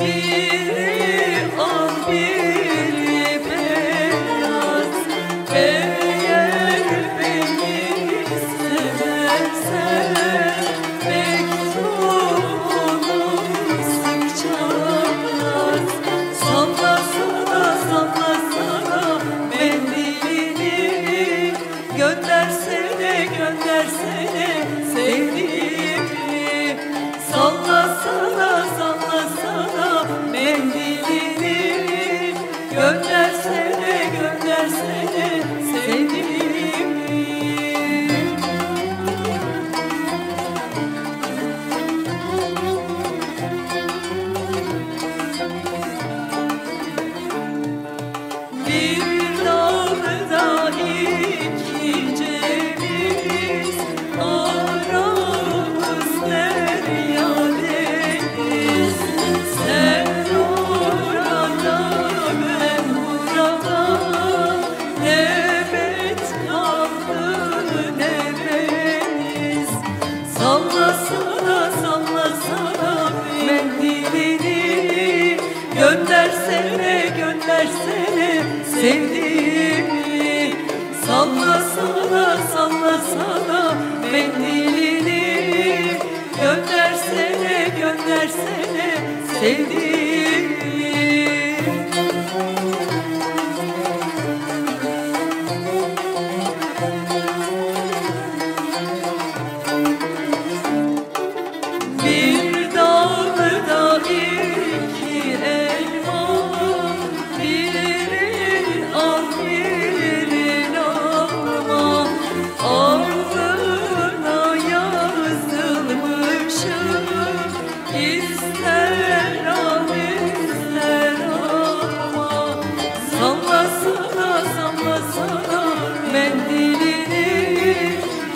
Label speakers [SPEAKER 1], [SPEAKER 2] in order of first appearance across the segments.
[SPEAKER 1] Bir göndersene göndersene sevdiğimi sallasana sallasana mendilini. Göndersene göndersene sevdiğimi bir Sallasana sallasana mendilini. Göndersene göndersene sevdiğimi. Sallasana sallasana mendilini. Göndersene göndersene sevdiğimi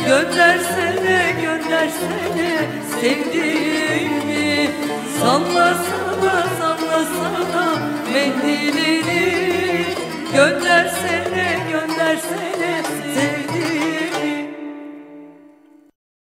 [SPEAKER 1] Göndersene göndersene sevdiğimi Sallasana sallasana mendilini Göndersene göndersene sevdiğimi